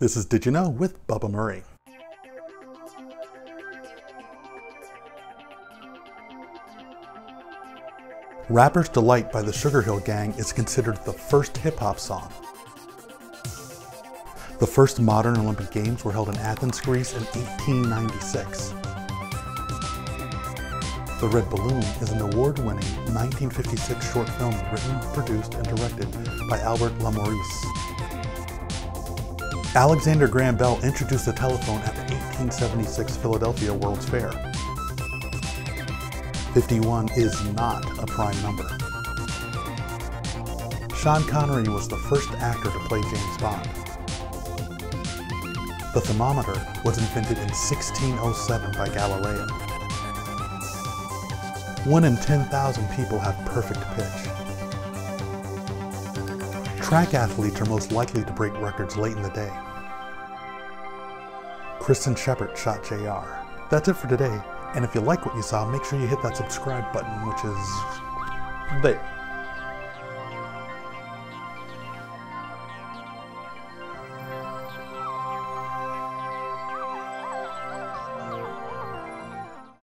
This is Didja Know with Bubba Murray. Rapper's Delight by the Sugarhill Gang is considered the first hip hop song. The first modern Olympic Games were held in Athens, Greece in 1896. The Red Balloon is an award-winning 1956 short film written, produced, and directed by Albert Lamorisse. Alexander Graham Bell introduced the telephone at the 1876 Philadelphia World's Fair. 51 is not a prime number. Sean Connery was the first actor to play James Bond. The thermometer was invented in 1607 by Galileo. One in 10,000 people have perfect pitch. Track athletes are most likely to break records late in the day. Kristin Shepard shot JR. That's it for today. And if you like what you saw, make sure you hit that subscribe button, which is there.